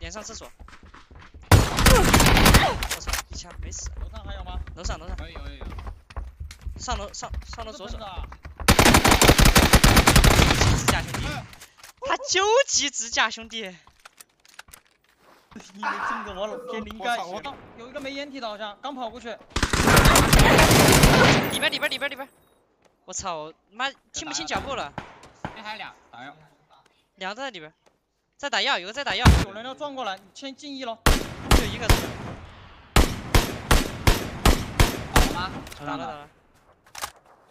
连上厕所。我操，一枪没死。楼上还有吗？楼上楼上，有有有有。上楼上上楼左手。啊！支架兄弟，他究极支架兄弟。你没听着我了，偏灵盖。我操，有一个没掩体的，好像刚跑过去。里边里边里边里边。我操，妈听不清脚步了。那，还有俩打药。两个在里边，在打药，有个在打药。有人要撞过来，你先进一喽。就一个。打了吗？打了打了。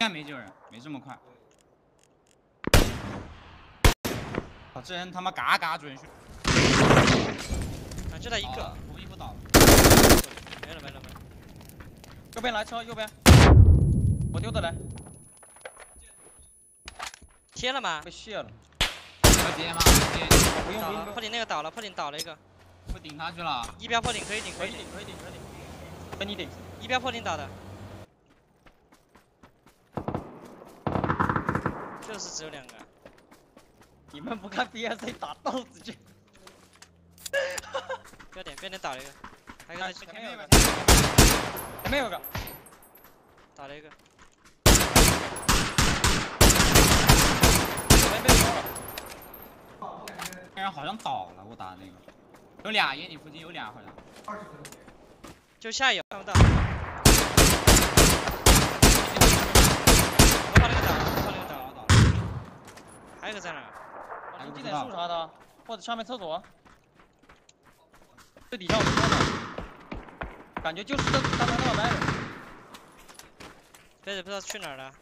应该没救人，没这么快。啊，这人他妈嘎嘎准。啊，就他一个。我衣服倒了。没了没了没了。右边来车，右边。我丢的雷。贴了吗？被卸了。要接吗？接。不用不用。破顶那个倒了，破顶倒了一个。我顶他去了。一标破顶可以顶，可以顶，可以顶，可以顶。跟你顶。一标破顶倒的。就是只有两个。你们不看 BSC 打豆子去。标点，标点倒了一个。还有个前面有个。前面有个。打了一个。那人好像倒了，我打的那个。有俩，烟你附近有俩好像。就下一，看不到。我把那个倒了，我把那个倒了，倒了。还有个在哪？你进点树啥的，或者上面厕所。最底下我看到，感觉就是这刚才那个呆子。呆子不知道去哪儿了。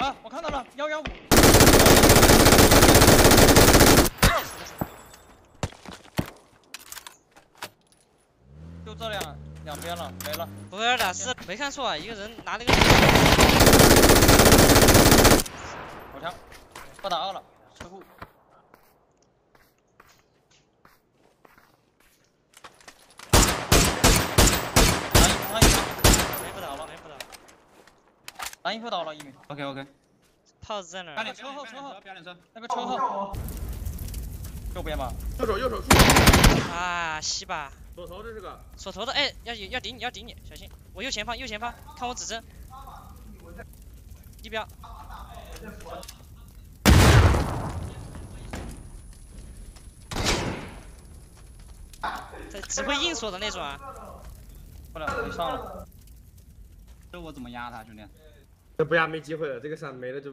啊，我看到了，幺幺五。就这两两边了，没了。不是的，是没看错啊，一个人拿那个。好枪，不打二了，车库。蓝衣服，没不倒了，没不倒。蓝衣服倒了一名。OK OK。炮子在哪？车后车后，那个车后。右边吧。右手右手。啊，西吧。锁头这是个。锁头的，哎，要要顶你，要顶你，小心！我右前方，右前方，看我指针。一标。这只会硬锁的那种啊。不了，你上了。这我怎么压他，兄弟？这不压没机会了，这个伞没了就。